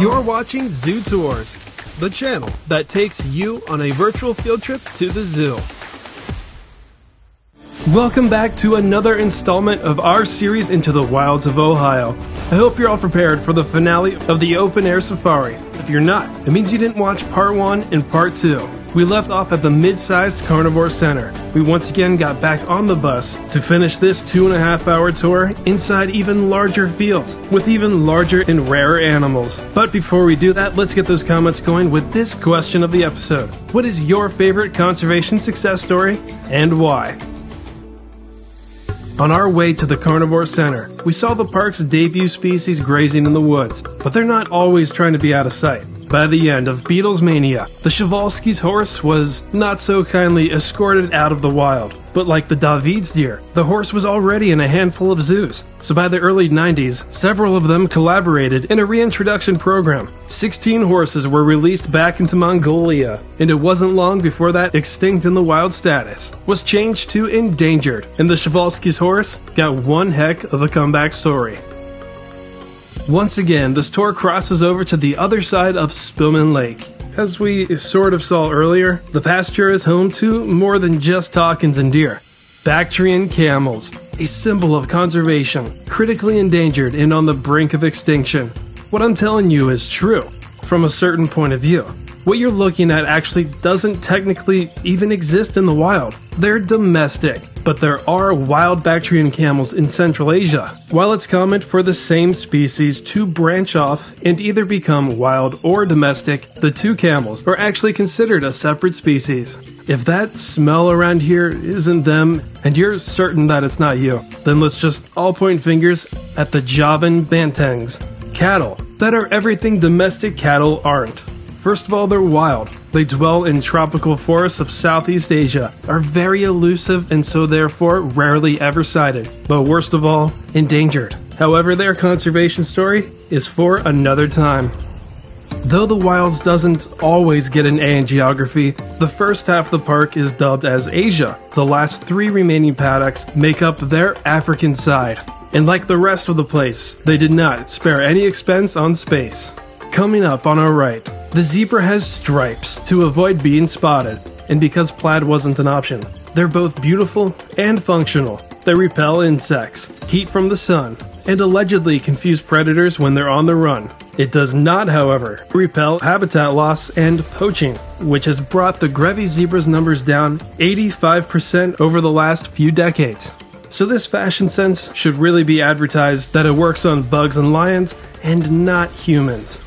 You're watching Zoo Tours, the channel that takes you on a virtual field trip to the zoo. Welcome back to another installment of our series into the wilds of Ohio. I hope you're all prepared for the finale of the open air safari. If you're not, it means you didn't watch part one and part two. We left off at the mid sized carnivore center. We once again got back on the bus to finish this two and a half hour tour inside even larger fields with even larger and rarer animals. But before we do that, let's get those comments going with this question of the episode What is your favorite conservation success story and why? On our way to the Carnivore Center, we saw the park's debut species grazing in the woods, but they're not always trying to be out of sight. By the end of Beatles Mania, the Przewalski's horse was not so kindly escorted out of the wild. But like the David's deer, the horse was already in a handful of zoos. So by the early 90s, several of them collaborated in a reintroduction program. 16 horses were released back into Mongolia, and it wasn't long before that extinct in the wild status was changed to endangered, and the Przewalski's horse got one heck of a comeback story. Once again, this tour crosses over to the other side of Spillman Lake. As we sort of saw earlier, the pasture is home to more than just takins and deer. Bactrian camels, a symbol of conservation, critically endangered and on the brink of extinction. What I'm telling you is true, from a certain point of view. What you're looking at actually doesn't technically even exist in the wild. They're domestic, but there are wild Bactrian camels in Central Asia. While it's common for the same species to branch off and either become wild or domestic, the two camels are actually considered a separate species. If that smell around here isn't them, and you're certain that it's not you, then let's just all point fingers at the Javan Bantengs, cattle that are everything domestic cattle aren't. First of all, they're wild. They dwell in tropical forests of Southeast Asia, are very elusive and so therefore rarely ever sighted. But worst of all, endangered. However, their conservation story is for another time. Though the wilds doesn't always get an A in geography, the first half of the park is dubbed as Asia. The last three remaining paddocks make up their African side. And like the rest of the place, they did not spare any expense on space. Coming up on our right, the zebra has stripes to avoid being spotted, and because plaid wasn't an option. They're both beautiful and functional. They repel insects, heat from the sun, and allegedly confuse predators when they're on the run. It does not, however, repel habitat loss and poaching, which has brought the Grevy zebra's numbers down 85% over the last few decades. So, this fashion sense should really be advertised that it works on bugs and lions and not humans.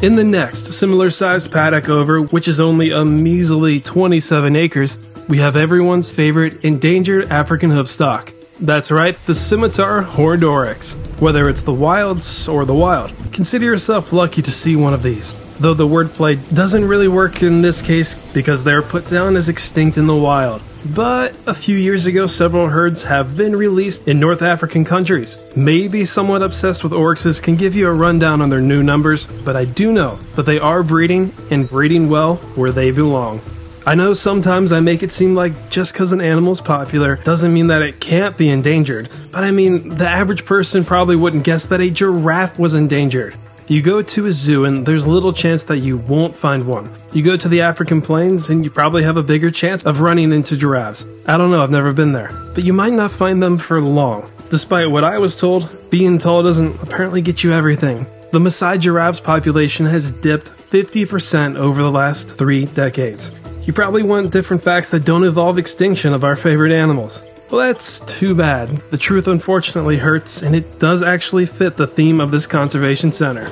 In the next similar sized paddock over, which is only a measly 27 acres, we have everyone's favorite endangered African hoofstock. That's right, the scimitar horned oryx. Whether it's the wilds or the wild, consider yourself lucky to see one of these. Though the wordplay doesn't really work in this case because they're put down as extinct in the wild. But a few years ago, several herds have been released in North African countries. Maybe somewhat obsessed with oryxes can give you a rundown on their new numbers, but I do know that they are breeding and breeding well where they belong. I know sometimes I make it seem like just because an animal's popular doesn't mean that it can't be endangered, but I mean, the average person probably wouldn't guess that a giraffe was endangered. You go to a zoo and there's little chance that you won't find one. You go to the African plains and you probably have a bigger chance of running into giraffes. I don't know, I've never been there. But you might not find them for long. Despite what I was told, being tall doesn't apparently get you everything. The Maasai giraffe's population has dipped 50% over the last three decades. You probably want different facts that don't involve extinction of our favorite animals. Well, that's too bad. The truth unfortunately hurts, and it does actually fit the theme of this conservation center.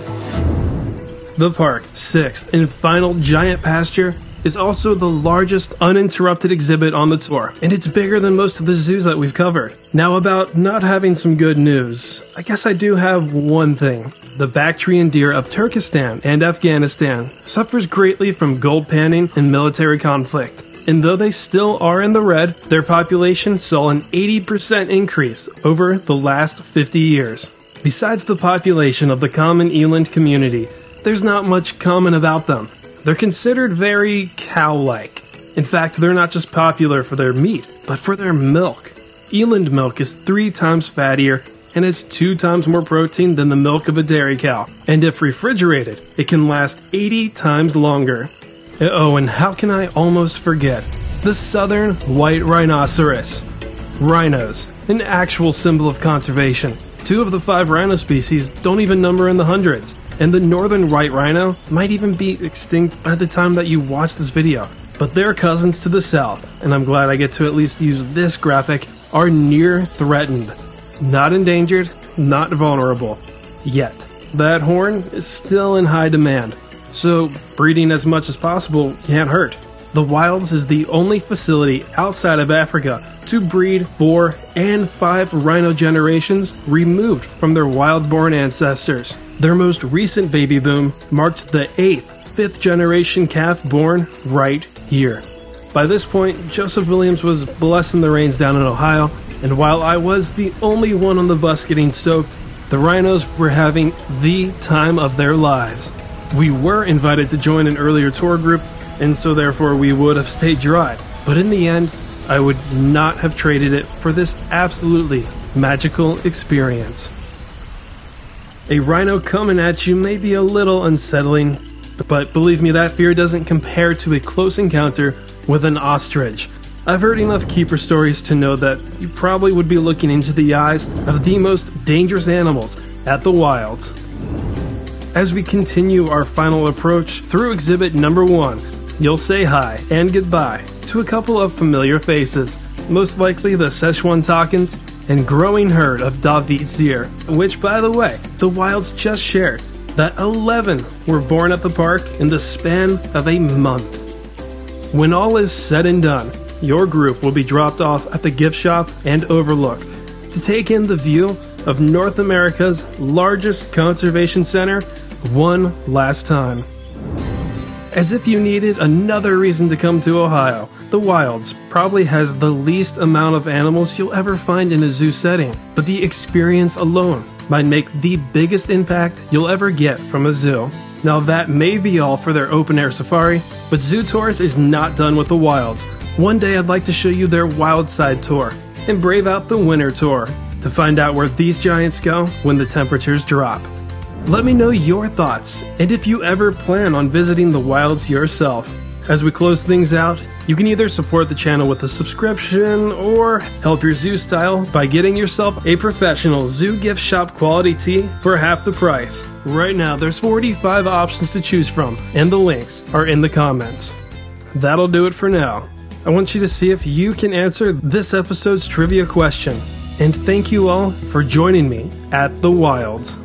The park's sixth and final giant pasture is also the largest uninterrupted exhibit on the tour, and it's bigger than most of the zoos that we've covered. Now, about not having some good news, I guess I do have one thing. The Bactrian deer of Turkestan and Afghanistan suffers greatly from gold panning and military conflict and though they still are in the red, their population saw an 80% increase over the last 50 years. Besides the population of the common eland community, there's not much common about them. They're considered very cow like. In fact, they're not just popular for their meat, but for their milk. Eland milk is three times fattier and it's two times more protein than the milk of a dairy cow. And if refrigerated, it can last 80 times longer. Uh, oh, and how can I almost forget? The southern white rhinoceros. Rhinos, an actual symbol of conservation. Two of the five rhino species don't even number in the hundreds, and the northern white rhino might even be extinct by the time that you watch this video. But they're cousins to the south, and I'm glad I get to at least use this graphic, are near threatened. Not endangered, not vulnerable. Yet. That horn is still in high demand, so breeding as much as possible can't hurt. The Wilds is the only facility outside of Africa to breed four and five rhino generations removed from their wild born ancestors. Their most recent baby boom marked the eighth fifth generation calf born right here. By this point, Joseph Williams was blessing the rains down in Ohio, and while I was the only one on the bus getting soaked, the rhinos were having the time of their lives. We were invited to join an earlier tour group, and so therefore we would have stayed dry. But in the end, I would not have traded it for this absolutely magical experience. A rhino coming at you may be a little unsettling, but believe me, that fear doesn't compare to a close encounter with an ostrich. I've heard enough keeper stories to know that you probably would be looking into the eyes of the most dangerous animals at the wild. As we continue our final approach through exhibit number one, you'll say hi and goodbye to a couple of familiar faces, most likely the Sichuan and growing herd of David's deer, which, by the way, the wilds just shared that 11 were born at the park in the span of a month. When all is said and done, your group will be dropped off at the gift shop and overlook to take in the view of North America's largest conservation center one last time. As if you needed another reason to come to Ohio, the Wilds probably has the least amount of animals you'll ever find in a zoo setting, but the experience alone might make the biggest impact you'll ever get from a zoo. Now, that may be all for their open air safari, but Zoo Tours is not done with the wilds. One day I'd like to show you their wild side tour and brave out the winter tour to find out where these giants go when the temperatures drop. Let me know your thoughts and if you ever plan on visiting the wilds yourself. As we close things out, you can either support the channel with a subscription or help your zoo style by getting yourself a professional zoo gift shop quality tee for half the price. Right now, there's 45 options to choose from, and the links are in the comments. That'll do it for now. I want you to see if you can answer this episode's trivia question. And thank you all for joining me at the Wilds.